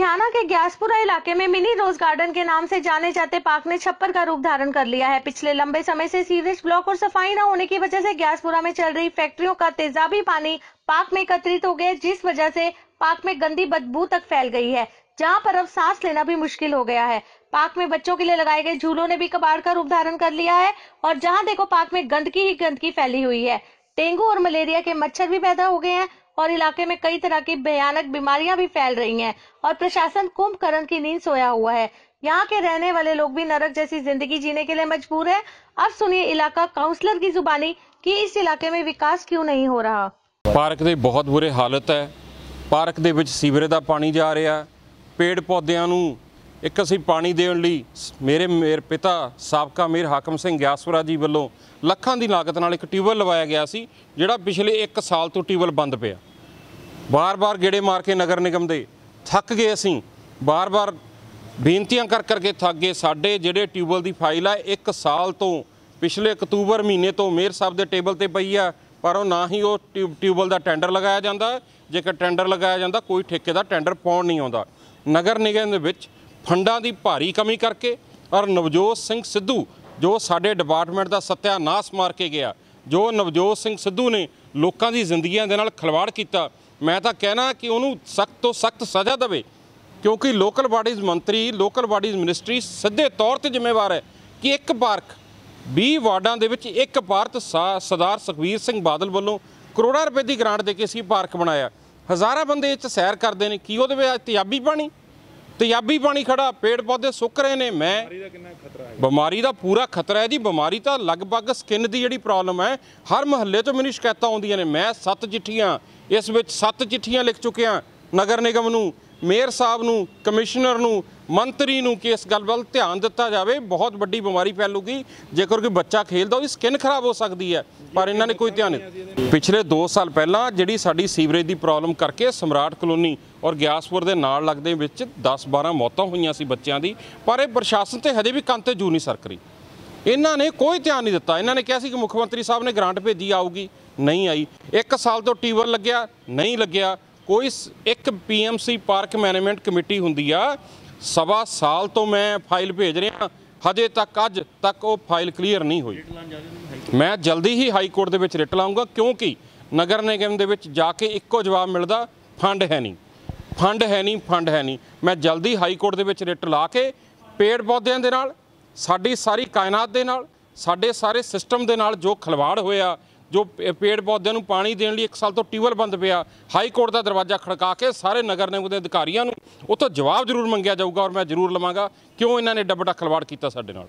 हरियाणा के ग्यासपुरा इलाके में मिनी रोज गार्डन के नाम से जाने जाते पार्क ने छप्पर का रूप धारण कर लिया है। पिछले लंबे समय से सीवरेज ब्लॉक और सफ़ाई न होने की वजह से ग्यासपुरा में चल रही फैक्ट्रियों का तेजाबी पानी पार्क में एकत्रित हो गया, जिस वजह से पार्क में गंदी बदबू तक फैल गई है, जहाँ पर अब सांस लेना भी मुश्किल हो गया है। पार्क में बच्चों के लिए लगाए गए झूलों ने भी कबाड़ का रूप धारण कर लिया है और जहाँ देखो पार्क में गंदगी ही गंदगी फैली हुई है। डेंगू और मलेरिया के मच्छर भी पैदा हो गए हैं और इलाके में कई तरह की भयानक बीमारियां भी फैल रही हैं और प्रशासन कुंभकर्ण की नींद सोया हुआ है यहाँ के रहने वाले लोग भी नरक जैसी जिंदगी जीने के लिए मजबूर है अब सुनिए इलाका काउंसलर की जुबानी कि इस इलाके में विकास क्यों नहीं हो रहा ਪਾਰਕ ਦੇ ਬਹੁਤ ਬੁਰੇ ਹਾਲਤ ਹੈ ਪਾਰਕ ਦੇ ਵਿੱਚ ਸੀਵਰੇਜ ਦਾ ਪਾਣੀ ਜਾ ਰਿਹਾ ਪੇੜ ਪੌਦਿਆਂ ਨੂੰ ਇੱਕ ਅਸੀਂ ਪਾਣੀ ਦੇਣ ਲਈ ਸ- ਮੇਰੇ ਮੇਰ ਪਿਤਾ ਸਾਬਕਾ ਮੇਰ ਹਾਕਮ ਸਿੰਘ ਗਿਆਸਪੁਰਾ ਜੀ ਵੱਲੋਂ ਲੱਖਾਂ ਦੀ ਲਾਗਤ ਨਾਲ ਇੱਕ ਟਿਊਬਵੈੱਲ ਲਵਾਇਆ ਗਿਆ ਸੀ, ਜਿਹੜਾ ਪਿਛਲੇ 1 ਸਾਲ ਤੋਂ ਟਿਊਬਵੈੱਲ ਬੰਦ ਪਿਆ। ਬਾਰ-ਬਾਰ ਗੇੜੇ ਮਾਰ ਕੇ ਨਗਰ ਨਿਗਮ ਦੇ ਥੱਕ ਗਏ ਅਸੀਂ, ਬਾਰ-ਬਾਰ ਬੇਨਤੀਆਂ ਕਰ ਕਰਕੇ ਥੱਕ ਗਏ। ਸਾਡੇ ਜਿਹੜੇ ਟਿਊਬਵੈੱਲ ਦੀ ਫਾਈਲ ਆ 1 ਸਾਲ ਤੋਂ ਪਿਛਲੇ ਅਕਤੂਬਰ ਮਹੀਨੇ ਤੋਂ ਮੇਅਰ ਸਾਹਿਬ ਦੇ ਟੇਬਲ ਤੇ ਪਈ ਆ, ਪਰ ਉਹ ਨਾ ਹੀ ਉਹ ਟਿਊ- ਟਿਊਬਵੈੱਲ ਦਾ ਟੈਂਡਰ ਲਗਾਇਆ ਜਾਂਦਾ। ਜੇਕਰ ਟੈਂਡਰ ਲਗਾਇਆ ਜਾਂਦਾ, ਕੋਈ ਠੇਕੇ ਦਾ ਟੈਂਡਰ ਪਾਉਣ ਨਹੀਂ ਆਉਂਦਾ। ਨਗਰ ਨਿਗਮ ਦੇ ਵਿੱਚ ਫੰਡਾਂ ਦੀ ਭਾਰੀ ਕਮੀ ਕਰਕੇ ਔਰ ਨਵਜੋਤ ਸਿੰਘ ਸਿੱਧੂ, ਜੋ ਸਾਡੇ ਡਿਪਾਰਟਮੈਂਟ ਦਾ ਸਤਿਆਨਾਸ ਮਾਰ ਕੇ ਗਿਆ, ਜੋ ਨਵਜੋਤ ਸਿੰਘ ਸਿੱਧੂ ਨੇ ਲੋਕਾਂ ਦੀ ਜ਼ਿੰਦਗੀਆਂ ਦੇ ਨਾਲ ਖਿਲਵਾੜ ਕੀਤਾ, ਮੈਂ ਤਾਂ ਕਹਿਣਾ ਕਿ ਉਹਨੂੰ ਸਖਤ ਤੋਂ ਸਖਤ ਸਜ਼ਾ ਦੇਵੇ, ਕਿਉਂਕਿ ਲੋਕਲ ਬਾਡੀਜ਼ ਮੰਤਰੀ ਲੋਕਲ ਬਾਡੀਜ਼ ਮਿਨਿਸਟਰੀ ਸਿੱਧੇ ਤੌਰ ਤੇ ਜ਼ਿੰਮੇਵਾਰ ਹੈ ਕਿ ਇੱਕ ਪਾਰਕ 20 ਵਾਰਡਾਂ ਦੇ ਵਿੱਚ ਇੱਕ ਪਾਰਕ ਸਾ- ਸਰਦਾਰ ਸੁਖਬੀਰ ਸਿੰਘ ਬਾਦਲ ਵੱਲੋਂ ਕਰੋੜਾਂ ਰੁਪਏ ਦੀ ਗ੍ਰਾਂਟ ਦੇ ਕੇ ਅਸੀਂ ਪਾਰਕ ਬਣਾਇਆ। ਹਜ਼ਾਰਾਂ ਬੰਦੇ ਇਹ 'ਚ ਸੈਰ ਕਰਦੇ ਨੇ, ਕੀ ਉਹਦੇ ਵਿੱਚ ਤਿਆਬੀ ਪਾਣੀ? ਤਿਆਬੀ ਪਾਣੀ ਖੜਾ ਪੇੜ ਪੌਦੇ ਸੁੱਕ ਰਹੇ ਨੇ ਮੈਂ ਬਿਮਾਰੀ ਦਾ ਪੂਰਾ ਖਤਰਾ ਹੈ ਜੀ ਬਿਮਾਰੀ ਤਾਂ ਲਗਭਗ ਸਕਿਨ ਦੀ ਜਿਹੜੀ ਪ੍ਰੋਬਲਮ ਹੈ ਹਰ ਮਹੱਲੇ ਤੋਂ ਮੈਨੂੰ ਸ਼ਿਕਾਇਤਾਂ ਆਉਂਦੀਆਂ ਨੇ ਮੈਂ ਸੱਤ ਚਿੱਠੀਆਂ ਇਸ ਵਿੱਚ ਸੱਤ ਚਿੱਠੀਆਂ ਲਿਖ ਚੁੱਕਿਆ ਨਗਰ ਨਿਗਮ ਨੂੰ ਮੇਅਰ ਸਾਹਿਬ ਨੂੰ, ਕਮਿਸ਼ਨਰ ਨੂੰ, ਮੰਤਰੀ ਨੂੰ ਕਿ ਇਸ ਗੱਲ ਵੱਲ ਧਿਆਨ ਦਿੱਤਾ ਜਾਵੇ। ਬਹੁਤ ਵੱਡੀ ਬਿਮਾਰੀ ਫੈਲੂਗੀ। ਜੇਕਰ ਕੋਈ ਬੱਚਾ ਖੇਲਦਾ, ਉਹਦੀ ਸਕਿਨ ਖਰਾਬ ਹੋ ਸਕਦੀ ਹੈ। ਪਰ ਇਹਨਾਂ ਨੇ ਕੋਈ ਧਿਆਨ ਨਹੀਂ। ਪਿਛਲੇ 2 ਸਾਲ ਪਹਿਲਾਂ ਜਿਹੜੀ ਸਾਡੀ ਸੀਵਰੇਜ ਦੀ ਪ੍ਰੋਬਲਮ ਕਰਕੇ ਸਮਰਾਟ ਕਲੋਨੀ ਔਰ ਗਿਆਸਪੁਰ ਦੇ ਨਾਲ ਲੱਗਦੇ ਵਿੱਚ 10-12 ਮੌਤਾਂ ਹੋਈਆਂ ਸੀ ਬੱਚਿਆਂ ਦੀ। ਪਰ ਇਹ ਪ੍ਰਸ਼ਾਸਨ ਤੇ ਹਜੇ ਵੀ ਕੰਨ ਤੇ ਜੂ ਨਹੀਂ ਸਰਕ ਰਹੀ। ਇਹਨਾਂ ਨੇ ਕੋਈ ਧਿਆਨ ਨਹੀਂ ਦਿੱਤਾ। ਇਹਨਾਂ ਨੇ ਕਿਹਾ ਸੀ ਕਿ ਮੁੱਖ ਮੰਤਰੀ ਸਾਹਿਬ ਨੇ ਗ੍ਰਾਂਟ ਭੇਜੀ ਆਊਗੀ। ਨਹੀਂ ਆਈ। ਇੱਕ ਸਾਲ ਤੋਂ ਟੀਵਰ ਲੱਗਿਆ, ਨਹੀਂ ਲੱਗਿਆ। ਕੋਈ ਸ- ਇੱਕ ਪੀਐਮਸੀ ਪਾਰਕ ਮੈਨੇਜਮੈਂਟ ਕਮੇਟੀ ਹੁੰਦੀ ਆ, ਸਵਾ ਸਾਲ ਤੋਂ ਮੈਂ ਫਾਈਲ ਭੇਜ ਰਿਹਾ, ਹਜੇ ਤੱਕ, ਅੱਜ ਤੱਕ ਉਹ ਫਾਈਲ ਕਲੀਅਰ ਨਹੀਂ ਹੋਈ। ਮੈਂ ਜਲਦੀ ਹੀ ਹਾਈ ਕੋਰਟ ਦੇ ਵਿੱਚ ਰਿਟ ਲਾਉਂਗਾ ਕਿਉਂਕਿ ਨਗਰ ਨਿਗਮ ਦੇ ਵਿੱਚ ਜਾ ਕੇ ਇੱਕੋ ਜਵਾਬ ਮਿਲਦਾ, ਫੰਡ ਹੈ ਨਹੀਂ। ਫੰਡ ਹੈ ਨਹੀਂ, ਫੰਡ ਹੈ ਨਹੀਂ। ਮੈਂ ਜਲਦੀ ਹਾਈ ਕੋਰਟ ਦੇ ਵਿੱਚ ਰਿਟ ਲਾ ਕੇ ਪੇੜ ਪੌਦਿਆਂ ਦੇ ਨਾਲ, ਸਾਡੀ ਸਾਰੀ ਕਾਇਨਾਤ ਦੇ ਨਾਲ, ਸਾਡੇ ਸਾਰੇ ਸਿਸਟਮ ਦੇ ਨਾਲ ਜੋ ਖਲਵਾੜ ਹੋਇਆ ਜੋ ਪੇੜ ਪੌਦਿਆਂ ਨੂੰ ਪਾਣੀ ਦੇਣ ਲਈ ਇੱਕ ਸਾਲ ਤੋਂ ਟਿਊਬਲ ਬੰਦ ਪਿਆ, ਹਾਈ ਕੋਰਟ ਦਾ ਦਰਵਾਜ਼ਾ ਖੜਕਾ ਕੇ ਸਾਰੇ ਨਗਰ ਨਿਗਮ ਦੇ ਅਧਿਕਾਰੀਆਂ ਨੂੰ ਉਤੋਂ ਜਵਾਬ ਜ਼ਰੂਰ ਮੰਗਿਆ ਜਾਊਗਾ ਔਰ ਮੈਂ ਜ਼ਰੂਰ ਲਵਾਂਗਾ। ਕਿਉਂ ਇਹਨਾਂ ਨੇ ਡੱਬਾ ਖਲਵਾੜ ਕੀਤਾ ਸਾਡੇ ਨਾਲ?